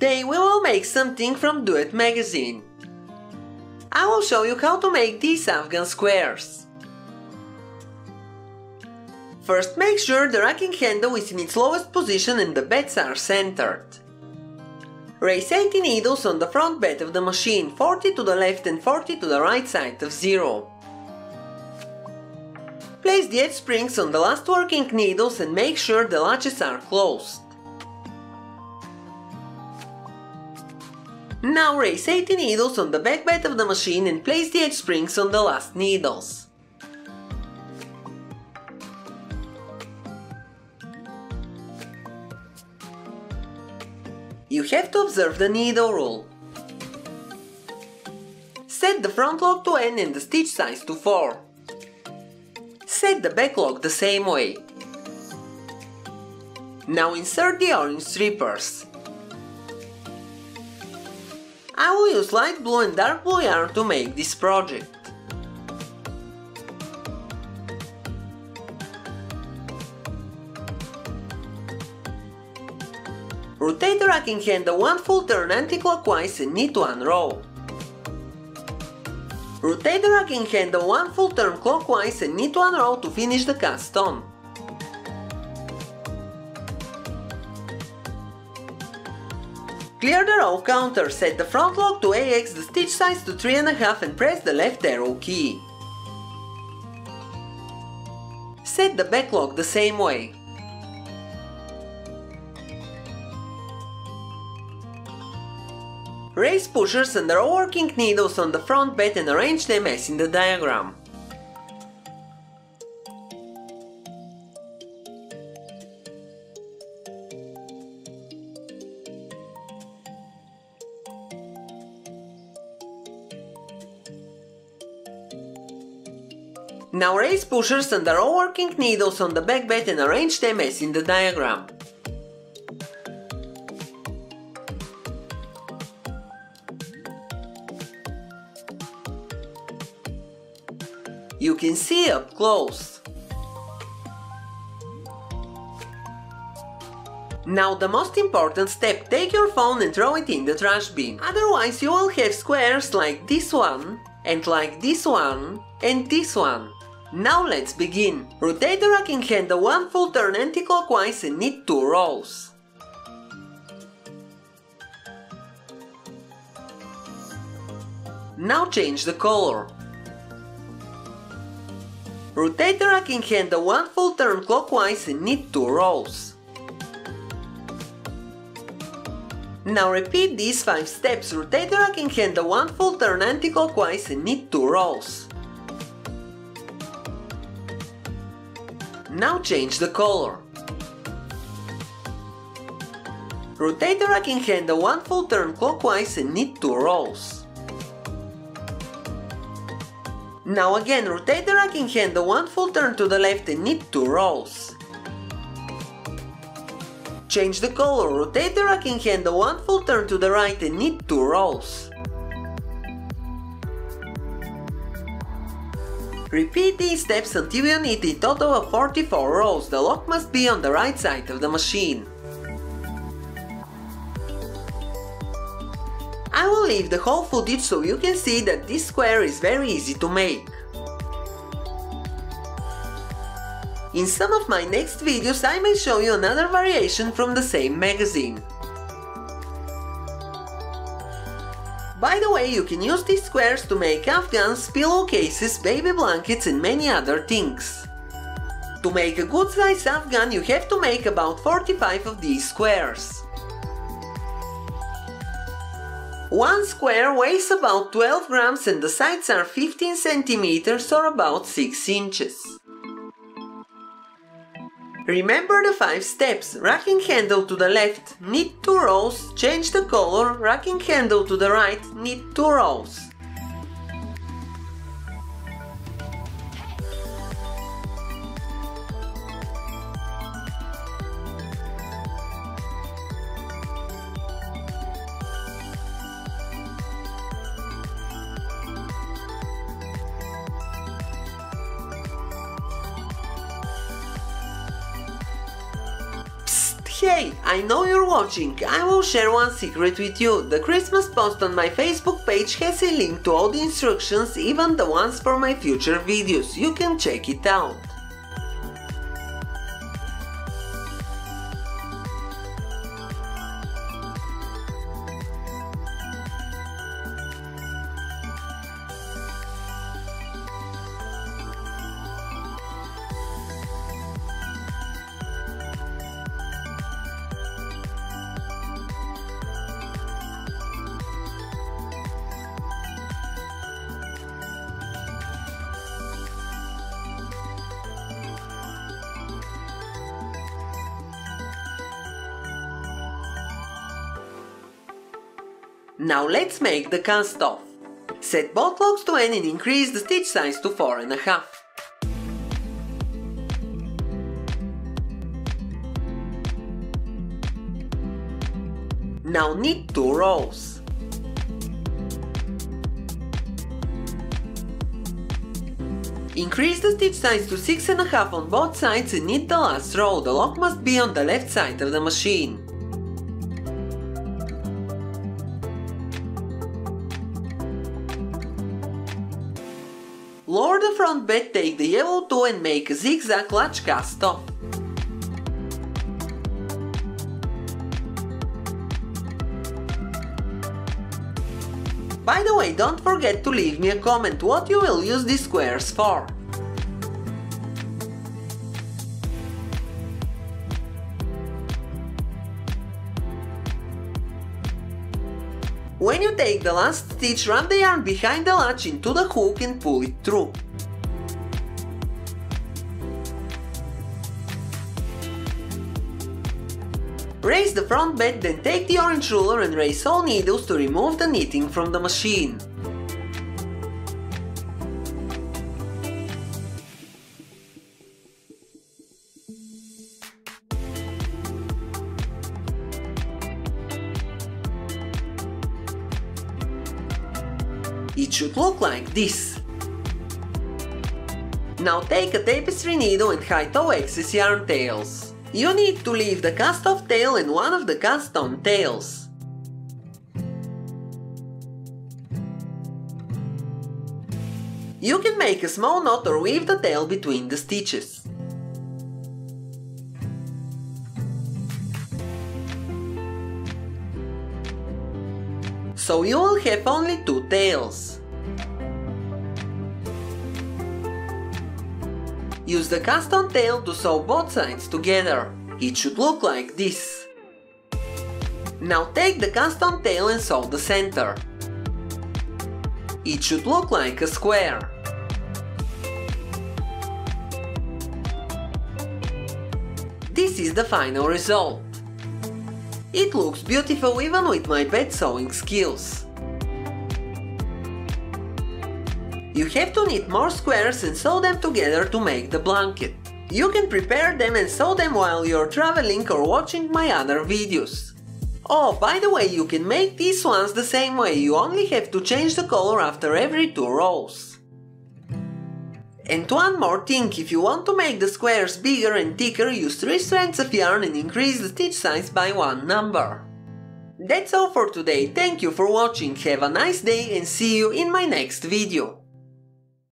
Today we will make something from Duet magazine. I will show you how to make these Afghan squares. First make sure the racking handle is in its lowest position and the beds are centered. Raise 80 needles on the front bed of the machine, 40 to the left and 40 to the right side of zero. Place the edge springs on the last working needles and make sure the latches are closed. Now raise 80 needles on the back bed of the machine and place the edge springs on the last needles. You have to observe the needle rule. Set the front lock to N and the stitch size to 4. Set the back lock the same way. Now insert the orange strippers. I will use light blue and dark blue yarn to make this project. Rotate the racking handle one full turn anti-clockwise and knit one row. Rotate the racking handle one full turn clockwise and knit one row to finish the cast on. Clear the row counter, set the front lock to AX, the stitch size to 3.5 and press the left arrow key. Set the back lock the same way. Raise pushers and row working needles on the front bed and arrange them as in the diagram. Now raise pushers and the row working needles on the back bed and arrange them as in the diagram. You can see up close. Now the most important step, take your phone and throw it in the trash bin. Otherwise you will have squares like this one, and like this one, and this one. Now let's begin. Rotate the racking handle one full turn anti-clockwise and knit two rows. Now change the color. Rotate the racking handle one full turn clockwise and knit two rows. Now repeat these 5 steps, rotate the racking handle one full turn anti-clockwise and knit two rows. Now change the color. Rotate the racking handle one full turn clockwise and knit two rows. Now again, rotate the racking handle one full turn to the left and knit two rows. Change the color, rotate the racking handle one full turn to the right and knit two rows. Repeat these steps until you need a total of 44 rows, the lock must be on the right side of the machine. I will leave the whole footage so you can see that this square is very easy to make. In some of my next videos I may show you another variation from the same magazine. By the way, you can use these squares to make afghans, pillowcases, baby blankets and many other things. To make a good size afghan you have to make about 45 of these squares. One square weighs about 12 grams and the sides are 15 centimeters or about 6 inches. Remember the 5 steps, racking handle to the left, knit 2 rows, change the color, racking handle to the right, knit 2 rows. Hey, I know you're watching, I will share one secret with you. The Christmas post on my Facebook page has a link to all the instructions, even the ones for my future videos, you can check it out. Now let's make the cast off. Set both locks to N and increase the stitch size to 4.5. Now knit 2 rows. Increase the stitch size to 6.5 on both sides and knit the last row, the lock must be on the left side of the machine. Lower the front bed, take the yellow toe and make a zigzag latch cast off. By the way, don't forget to leave me a comment what you will use these squares for. When you take the last stitch, wrap the yarn behind the latch into the hook and pull it through. Raise the front bed, then take the orange ruler and raise all needles to remove the knitting from the machine. It should look like this. Now take a tapestry needle and hide all excess yarn tails. You need to leave the cast-off tail and one of the cast-on tails. You can make a small knot or weave the tail between the stitches. So you will have only two tails. Use the cast-on tail to sew both sides together. It should look like this. Now take the cast-on tail and sew the center. It should look like a square. This is the final result. It looks beautiful even with my bad sewing skills. You have to knit more squares and sew them together to make the blanket. You can prepare them and sew them while you're traveling or watching my other videos. Oh, by the way, you can make these ones the same way, you only have to change the color after every two rows. And one more thing, if you want to make the squares bigger and thicker, use 3 strands of yarn and increase the stitch size by one number. That's all for today, thank you for watching, have a nice day and see you in my next video.